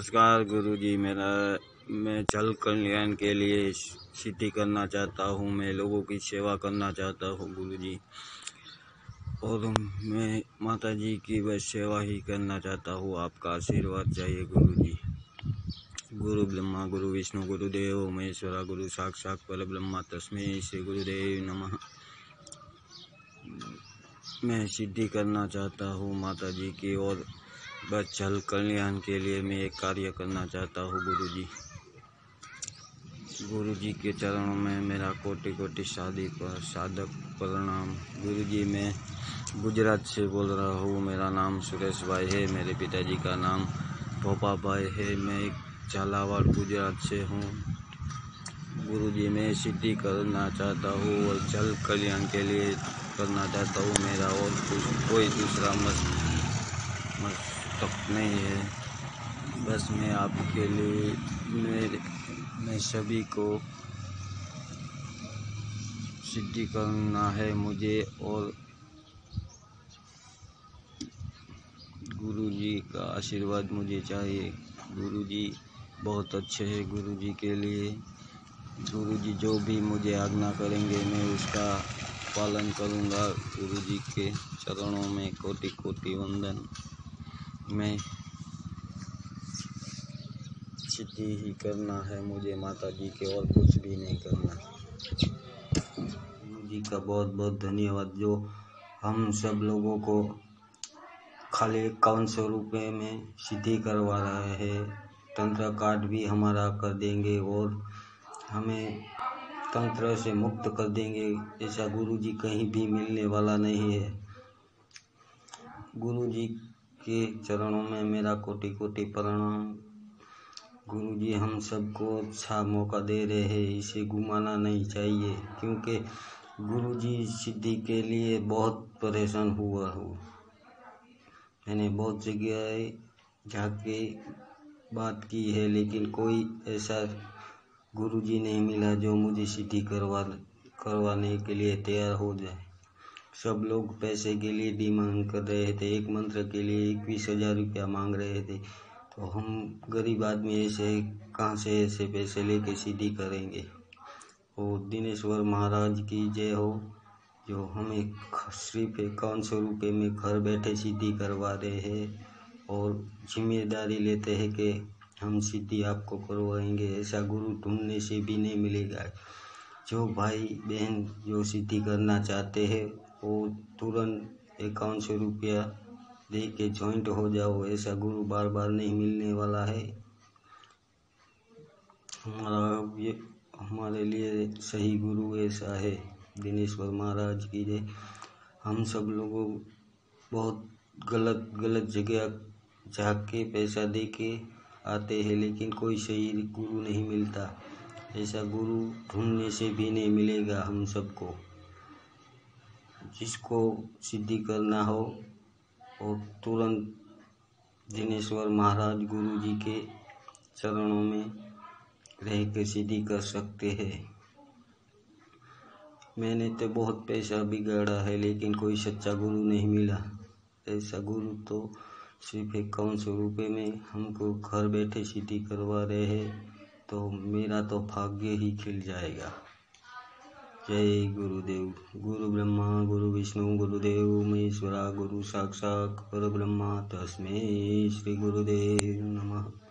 नमस्कार गुरुजी मेरा, मैं जल कल्याण के लिए सिद्धि करना चाहता हूँ, मैं लोगों की सेवा करना चाहता हूँ गुरुजी। और मैं माता जी की बस सेवा ही करना चाहता हूँ, आपका आशीर्वाद चाहिए गुरुजी। गुरु ब्रह्मा, गुरु विष्णु गुरुदेव महेश्वरा, गुरु साक्षात पर ब्रह्मा तस्में श्री गुरुदेव नमः। मैं सिद्धि करना चाहता हूँ माता जी की, और बस जल कल्याण के लिए मैं एक कार्य करना चाहता हूँ गुरु जी गुरु जी के चरणों में मेरा कोटि कोटि शादी पर साधक प्रणाम। गुरु जी मैं गुजरात से बोल रहा हूँ मेरा नाम सुरेश भाई है मेरे पिताजी का नाम पोपा भाई है मैं एक झालावाड़ गुजरात से हूँ। गुरु जी मैं सिद्धि करना चाहता हूँ और जल कल्याण के लिए करना चाहता हूँ मेरा और कुछ कोई दूसरा मस, मस नहीं है बस मैं आपके लिए मेरे, मैं सभी को सिद्धि करना है मुझे और गुरु जी का आशीर्वाद मुझे चाहिए। गुरु जी बहुत अच्छे हैं गुरु जी के लिए। गुरु जी जो भी मुझे आज्ञा करेंगे, मैं उसका पालन करूँगा। गुरु जी के चरणों में कोटि कोटि वंदन। में सिद्धि ही करना है, मुझे माता जी के और कुछ भी नहीं करना। जी का बहुत बहुत धन्यवाद, जो हम सब लोगों को खाली इक्यावन सौ रुपये में सिद्धि करवा रहे हैं। तंत्र कार्ड भी हमारा कर देंगे और हमें तंत्र से मुक्त कर देंगे, ऐसा गुरु जी कहीं भी मिलने वाला नहीं है। गुरु जी के चरणों में मेरा कोटि कोटि प्रणाम। गुरु जी हम सबको अच्छा मौका दे रहे हैं, इसे घुमाना नहीं चाहिए, क्योंकि गुरु जी सिद्धि के लिए बहुत परेशान हुआ हूँ। मैंने बहुत जगह जाके बात की है, लेकिन कोई ऐसा गुरु जी नहीं मिला जो मुझे सिद्धि करवा, करवाने के लिए तैयार हो जाए। सब लोग पैसे के लिए डिमांड कर रहे थे, एक मंत्र के लिए इक्कीस हज़ार रुपया मांग रहे थे। तो हम गरीब आदमी ऐसे कहाँ से ऐसे पैसे लेके सीधी करेंगे? और दिनेश्वर महाराज की जय हो, जो हमें सिर्फ़ इक्यावन सौ रुपये में घर बैठे सीधी करवा रहे हैं और ज़िम्मेदारी लेते हैं कि हम सीधी आपको करवाएँगे, ऐसा गुरु ढूँढने से भी नहीं मिलेगा। जो भाई बहन जो सिद्धि करना चाहते हैं वो तुरंत इक्यावन सौ रुपया दे के ज्वाइंट हो जाओ, ऐसा गुरु बार बार नहीं मिलने वाला है। हमारा ये, हमारे लिए सही गुरु ऐसा है, दिनेश्वर महाराज की जय। हम सब लोगों बहुत गलत गलत जगह जाके पैसा दे के आते हैं, लेकिन कोई सही गुरु नहीं मिलता। ऐसा गुरु ढूँढने से भी नहीं मिलेगा हम सबको। जिसको सिद्धि करना हो वो तुरंत दिनेश्वर महाराज गुरु जी के चरणों में रह के सिद्धि कर सकते हैं। मैंने तो बहुत पैसा बिगाड़ा है, लेकिन कोई सच्चा गुरु नहीं मिला। ऐसा गुरु तो सिर्फ़ इक्यावन सौ रुपये में हमको घर बैठे सिद्धि करवा रहे हैं तो मेरा तो भाग्य ही खिल जाएगा। जय गुरुदेव। गुरु ब्रह्मा, गुरु विष्णु गुरुदेव महेश्वरा, गुरु साक्षात् पर ब्रह्मा तस्में श्री गुरुदेव नमः।